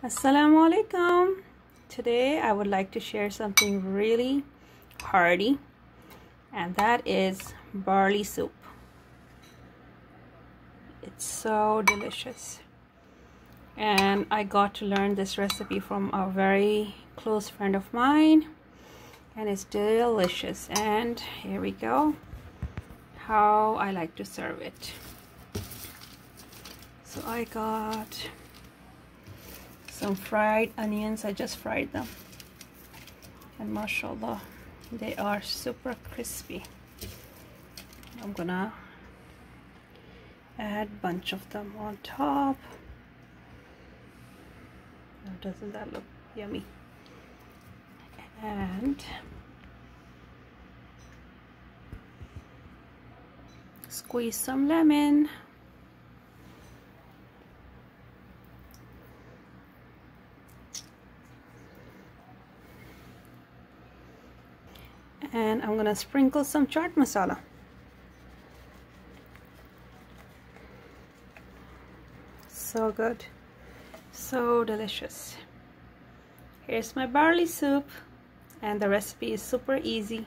Assalamu alaikum. Today I would like to share something really hearty and that is barley soup. It's so delicious. And I got to learn this recipe from a very close friend of mine and it's delicious and here we go how I like to serve it. So I got some fried onions. I just fried them. And mashallah they are super crispy. I'm gonna add bunch of them on top. Now doesn't that look yummy? And squeeze some lemon and I'm gonna sprinkle some chaat masala. So good. So delicious. Here's my barley soup. And the recipe is super easy.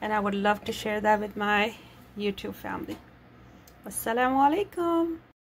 And I would love to share that with my YouTube family. Wassalamu alaikum.